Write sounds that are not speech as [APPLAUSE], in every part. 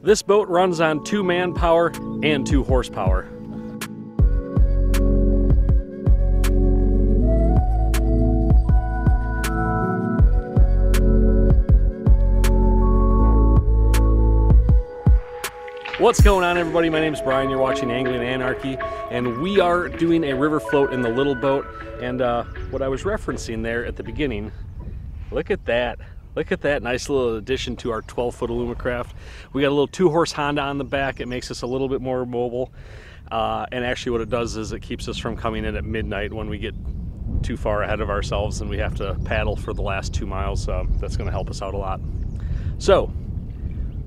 This boat runs on two manpower and two horsepower. What's going on everybody? My name is Brian, you're watching Angling Anarchy, and we are doing a river float in the little boat. And uh, what I was referencing there at the beginning, look at that. Look at that nice little addition to our 12 foot Alumacraft. We got a little two horse Honda on the back. It makes us a little bit more mobile. Uh, and actually what it does is it keeps us from coming in at midnight when we get too far ahead of ourselves and we have to paddle for the last two miles. Uh, that's gonna help us out a lot. So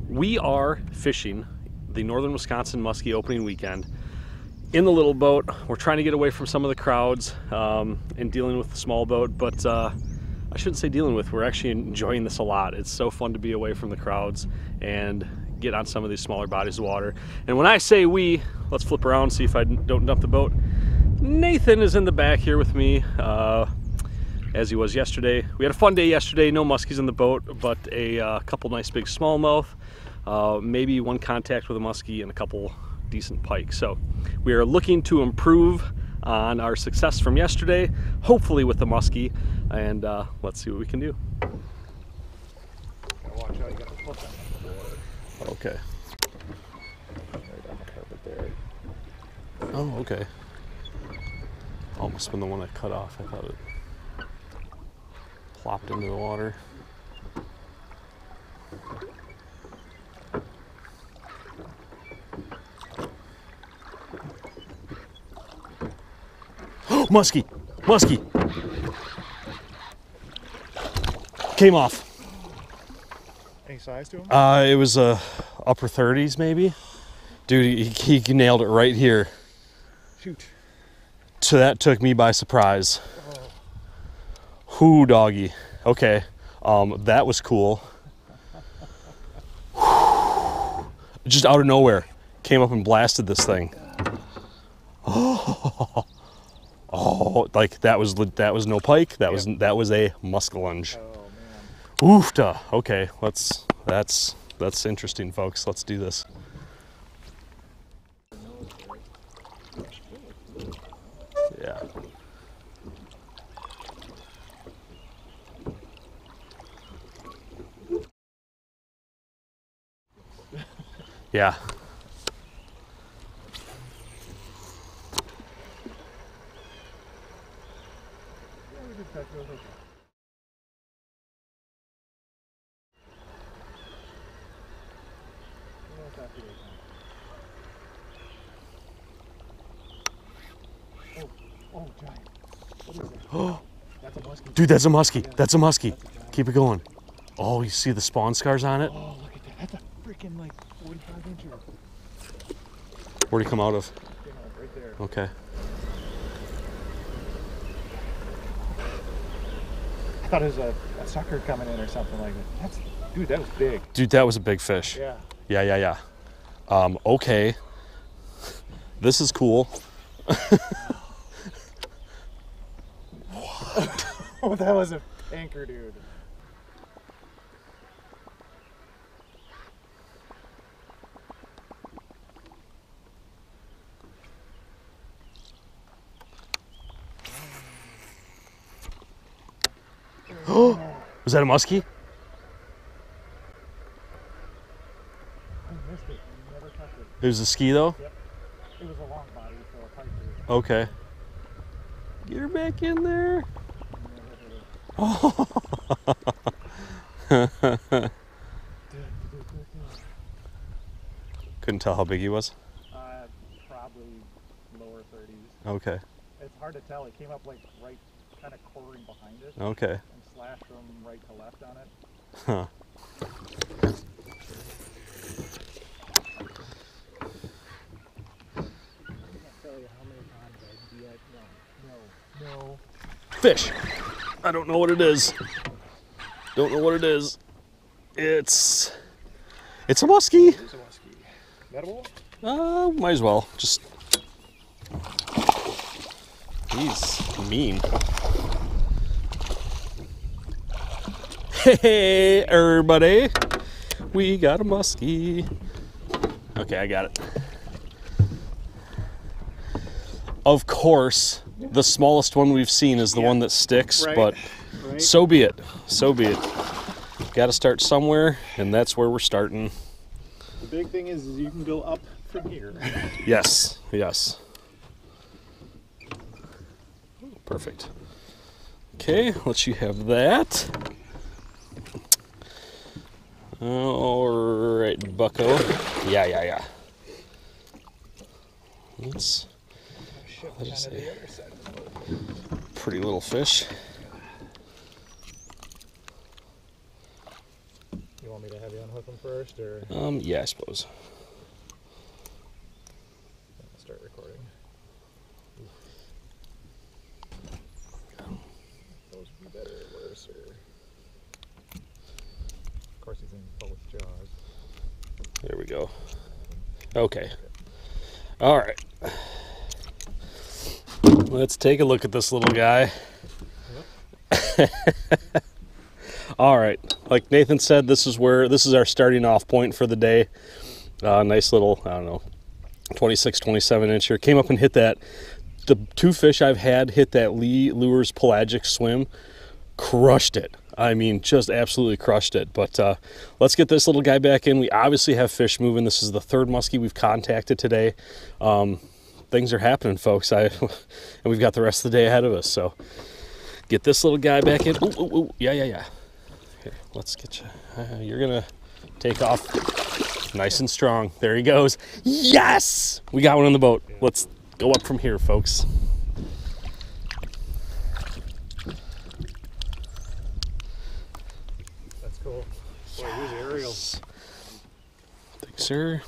we are fishing the Northern Wisconsin Muskie opening weekend in the little boat. We're trying to get away from some of the crowds um, and dealing with the small boat, but uh, I shouldn't say dealing with, we're actually enjoying this a lot. It's so fun to be away from the crowds and get on some of these smaller bodies of water. And when I say we, let's flip around, see if I don't dump the boat. Nathan is in the back here with me, uh, as he was yesterday. We had a fun day yesterday, no muskies in the boat, but a uh, couple nice big smallmouth, uh, maybe one contact with a muskie and a couple decent pike. So we are looking to improve on our success from yesterday, hopefully with the muskie, and uh, let's see what we can do. Okay. Oh, okay. Almost been the one I cut off. I thought it plopped into the water. Muskie, muskie. Came off. Any size to him? Uh, it was uh, upper 30s maybe. Dude, he, he nailed it right here. Shoot. So that took me by surprise. Whoo, doggy. Okay, um, that was cool. Just out of nowhere, came up and blasted this thing. Oh, [LAUGHS] oh like that was that was no pike. That was that was a muskellunge. Oh man. Oofta. Okay, let's. That's that's interesting, folks. Let's do this. Yeah. [LAUGHS] Yeah. Yeah, we did catch those. okay. Yeah, it's after this one. Oh, oh, giant. What is that? That's a muskie. Dude, that's a muskie. That's a muskie. Keep it going. Oh, you see the spawn scars on it? Oh, look at that. That's a freaking like 45 incher. Where'd he come out of? Right there. Okay. Thought it was a, a sucker coming in or something like that. That's, dude, that was big. Dude, that was a big fish. Yeah. Yeah, yeah, yeah. Um, okay. [LAUGHS] This is cool. what? [LAUGHS] [LAUGHS] Oh, that was a anchor, dude. [GASPS] Was that a muskie? I it. You never touched it. It was a ski though? Yep. It was a long body, so a pipe Okay. Get her back in there. [LAUGHS] Couldn't tell how big he was. Uh, probably lower 30s. Okay. It's hard to tell. It came up like right, kind of quartering behind it, Okay. And slashed from right to left on it. Huh. I can't tell you how many times I be like, no, no, no. Fish. I don't know what it is. Don't know what it is. It's it's a muskie. There's a muskie. Medible? Uh, might as well. Just he's mean. Hey, everybody. We got a muskie. Okay, I got it. Of course, the smallest one we've seen is the Yeah. one that sticks, Right. but Right? so be it. So be it. Got to start somewhere, and that's where we're starting. the big thing is, is you can go up from here. Yes, yes. Perfect. Okay, let you have that. All right, Bucko. Yeah, yeah, yeah. That's Shift Let us kinda see. the other side of the boat. pretty little fish. You want me to have you unhook them first, or Um, yeah, I suppose. I'll start recording? Those would be better or worse, or of course he's in both jaws. There we go. Okay. All right. Let's take a look at this little guy. [LAUGHS] All right. Like Nathan said, this is where this is our starting off point for the day. Uh, nice little, I don't know, 26, 27 inch here. Came up and hit that. The two fish I've had hit that Lee Lures pelagic swim. Crushed it. I mean, just absolutely crushed it. But uh, let's get this little guy back in. We obviously have fish moving. This is the third muskie we've contacted today. Um, things are happening, folks. I [LAUGHS] and we've got the rest of the day ahead of us. So get this little guy back in. Ooh, ooh, ooh. Yeah, yeah, yeah. Let's get you. Uh, you're gonna take off nice and strong. There he goes. Yes, we got one on the boat. Let's go up from here, folks. Cool. Boy, who's Ariel? Thanks, sir.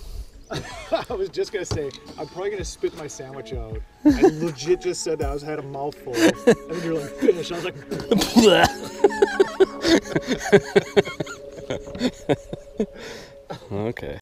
[LAUGHS] I was just gonna say, I'm probably gonna spit my sandwich out. I legit just said that. I was had a mouthful, and then you're like, finish. I was like, [LAUGHS] okay.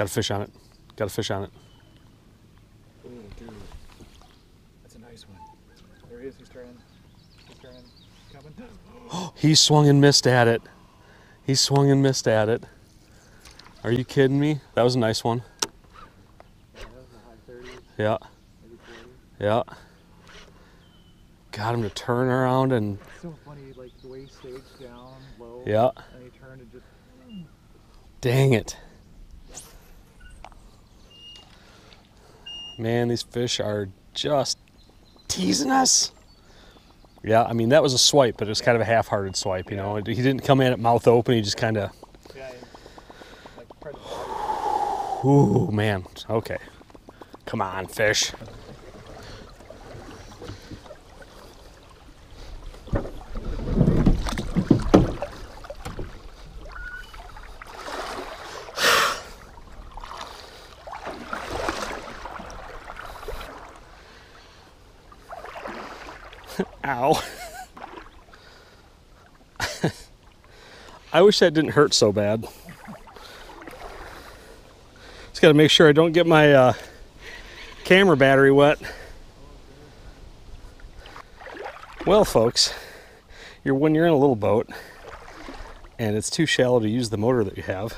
Got a fish on it. Got a fish on it. oh, dude, that's a nice one. There he is. He's turning. He's turning. Coming. [GASPS] He swung and missed at it. He swung and missed at it. Are you kidding me? That was a nice one. Yeah, that was a high 30s, Yeah, maybe 40. yeah. Got him to turn around and So funny, like the way he staged down low. yeah. And he turned and just. Dang it. Man, these fish are just teasing us. Yeah, I mean, that was a swipe, but it was kind of a half hearted swipe, you know. He didn't come in at mouth open, he just kind of, Yeah. Like part of the body. ooh, man. Okay. Come on, fish. I wish that didn't hurt so bad. Just got to make sure I don't get my uh, camera battery wet. Well, folks, you're when you're in a little boat and it's too shallow to use the motor that you have.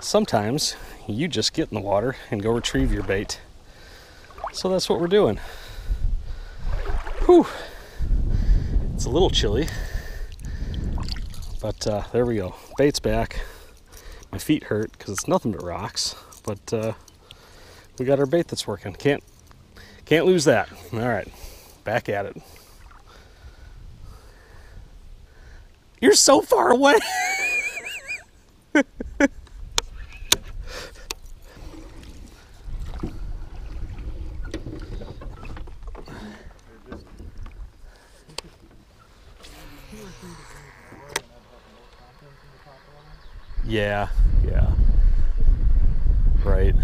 Sometimes you just get in the water and go retrieve your bait. So that's what we're doing. Whew. It's a little chilly. But uh, there we go. Bait's back. My feet hurt because it's nothing but rocks. But uh, we got our bait that's working. Can't can't lose that. All right, back at it. You're so far away. [LAUGHS] yeah, yeah. Right.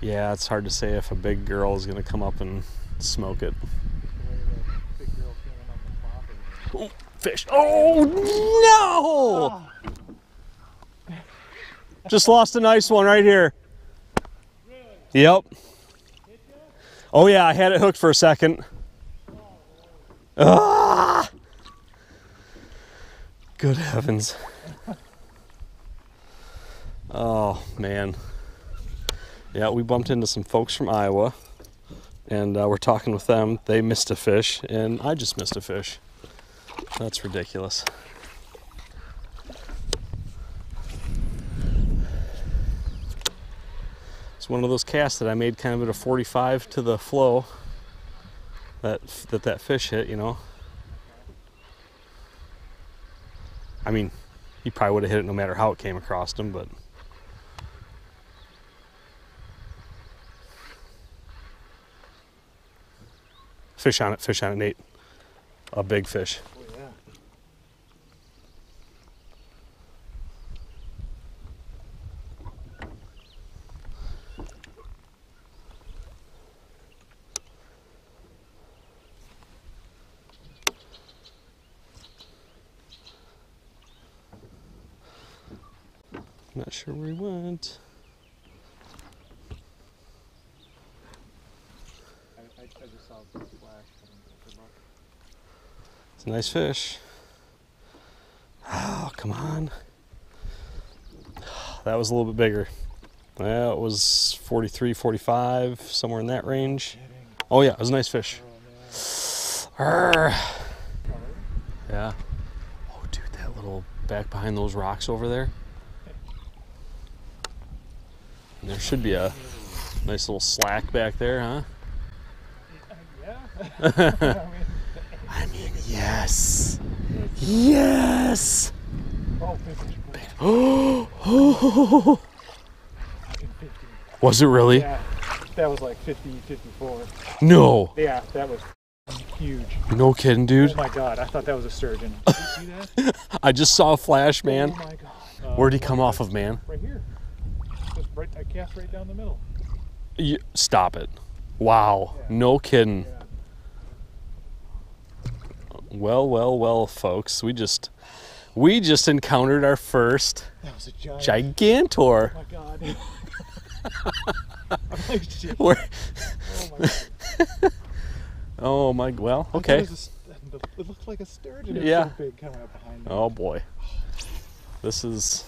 Yeah, it's hard to say if a big girl is going to come up and smoke it. Oh, fish. Oh, no! Just lost a nice one right here. Yep. Oh, yeah, I had it hooked for a second. Ah! Good heavens. Oh, man. Yeah, we bumped into some folks from Iowa, and uh, we're talking with them. They missed a fish, and I just missed a fish. That's ridiculous. It's one of those casts that I made kind of at a 45 to the flow that that, that fish hit, you know. I mean, he probably would have hit it no matter how it came across him, but fish on it, fish on it, Nate. A big fish. Oh, yeah. Not sure where he went. I, I, I just saw a flash. It's a nice fish. Oh, come on. [SIGHS] That was a little bit bigger. That was 43, 45, somewhere in that range. Oh, yeah, it was a nice fish. Arr. Yeah. Oh, dude, that little back behind those rocks over there. And there should be a nice little slack back there, huh? Yeah. [LAUGHS] I mean, yes. Yes. oh, big fish. big. Fucking 50. was it really? Yeah, that was like 50, 54. No. Yeah, that was huge. No kidding, dude. Oh my god, I thought that was a sturgeon. [LAUGHS] Did you see that? I just saw a flash, man. Oh my god. Uh, Where'd he come off of, man? Right here. Right, I cast right down the middle. You, stop it. Wow. Yeah. No kidding. Yeah. Well, well, well, folks. We just we just encountered our first That was a giant. gigantor. Oh my god. [LAUGHS] I'm like, shit. Oh my god. [LAUGHS] oh my well, okay. It, a it looked like a sturgeon. Yeah. so big coming up behind me. Oh boy. This is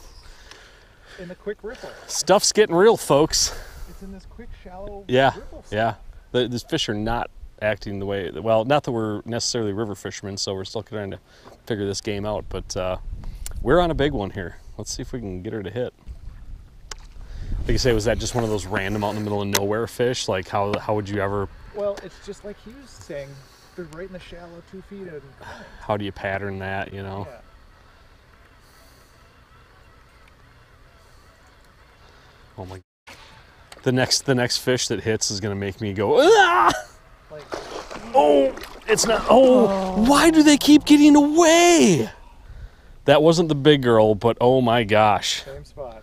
In the quick ripple. stuff's getting real, folks. It's in this quick, shallow Yeah. ripple. Yeah. The, these fish are not acting the way well, not that we're necessarily river fishermen, so we're still trying to figure this game out, but uh, we're on a big one here. Let's see if we can get her to hit. Like you say, was that just one of those random out in the middle of nowhere fish? Like how how would you ever Well, it's just like he was saying. They're right in the shallow two feet and how do you pattern that, you know? yeah. Oh my the next the next fish that hits is gonna make me go ah! Like Oh it's not oh why do they keep getting away? That wasn't the big girl, but oh my gosh. same spot.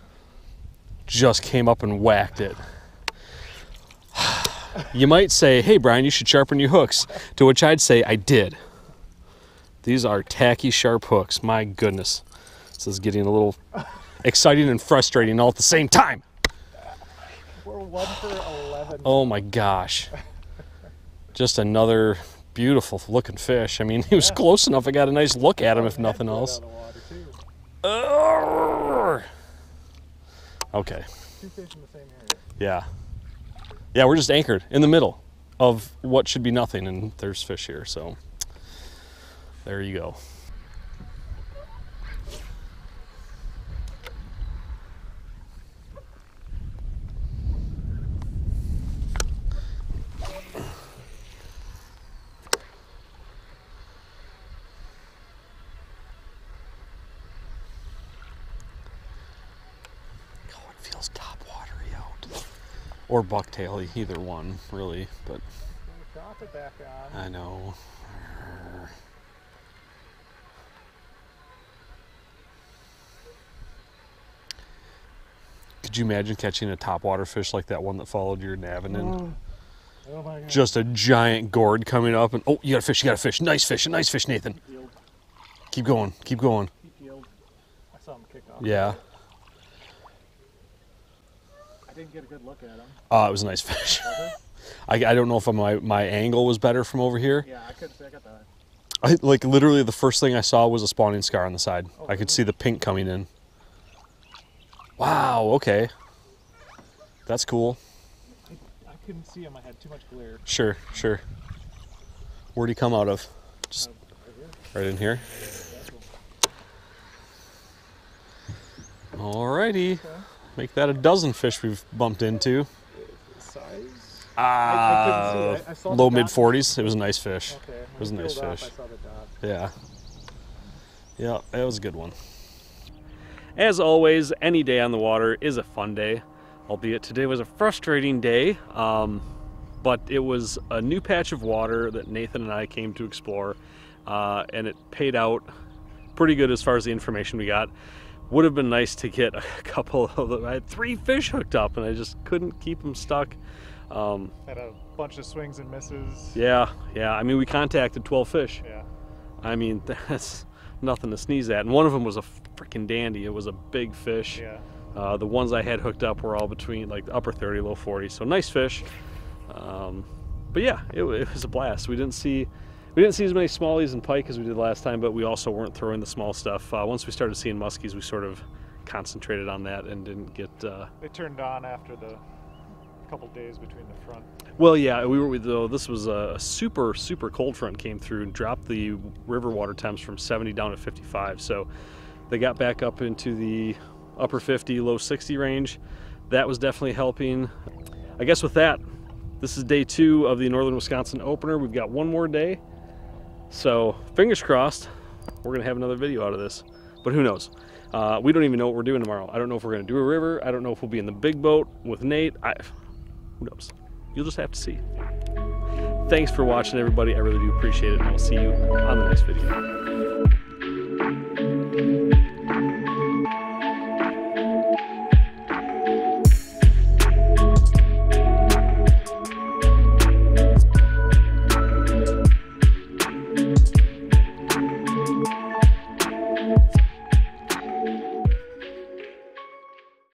just came up and whacked it. [SIGHS] You might say, hey, Brian, you should sharpen your hooks. To which I'd say, I did. These are tacky, sharp hooks. My goodness. This is getting a little [LAUGHS] exciting and frustrating all at the same time. One for eleven. Oh my gosh. Just another beautiful looking fish. I mean, he was close enough. I got a nice look at him, if nothing else. out of the water, too. Arrgh. Okay. Two fish in the same area. Yeah. Yeah, we're just anchored in the middle. of what should be nothing, and there's fish here. So there you go. Oh, it feels top watery out. Or bucktail, either one, really. But Drop it back on. I know. Could you imagine catching a topwater fish like that one that followed your navin in? Oh. Just a giant gourd coming up, and oh, you got a fish! You got a fish! Nice fish! Nice fish, Nathan! Keep going! Keep going! I saw him kick off. Yeah. I didn't get a good look at him. Uh, it was a nice fish. [LAUGHS] I, I don't know if my my angle was better from over here. Yeah, I couldn't say I got that. I like literally the first thing I saw was a spawning scar on the side. Oh, I could see the pink coming in. Wow, okay. That's cool. I couldn't see him. I had too much glare. Sure, sure. Where'd he come out of? Just right right in here. Alrighty. Okay. Make that a dozen fish we've bumped into. Size? Ah, couldn't see. I- I saw low mid 40s. It was a nice fish. Okay. When was a nice peeled off, fish. I saw the dot. Yeah. Yeah, that was a good one. As always, any day on the water is a fun day, albeit today was a frustrating day. Um, but it was a new patch of water that Nathan and I came to explore, uh, and it paid out pretty good as far as the information we got. Would have been nice to get [LAUGHS] a couple of them. I had three fish hooked up, and I just couldn't keep them stuck. Um, Had a bunch of swings and misses. yeah, yeah. I mean, we contacted 12 fish. Yeah. I mean, [LAUGHS] that's nothing to sneeze at. And one of them was a freaking dandy. It was a big fish. Yeah. Uh, the ones I had hooked up were all between like the upper 30, low 40. So nice fish. Um, but yeah, it, it was a blast. We didn't see we didn't see as many smallies and pike as we did last time, but we also weren't throwing the small stuff. Uh, once we started seeing muskies, we sort of concentrated on that and didn't get. Uh, They turned on after the couple days between the front. well, yeah, we were with though. This was a, a super super cold front came through and dropped the river water temps from 70 down to 55. So they got back up into the upper 50, low 60 range. That was definitely helping. I guess with that, this is day two of the Northern Wisconsin opener. We've got one more day. So fingers crossed, we're gonna have another video out of this. But who knows? Uh, we don't even know what we're doing tomorrow. I don't know if we're gonna do a river. I don't know if we'll be in the big boat with Nate. I, who knows? You'll just have to see. Thanks for watching, everybody. I really do appreciate it, and I'll see you on the next video.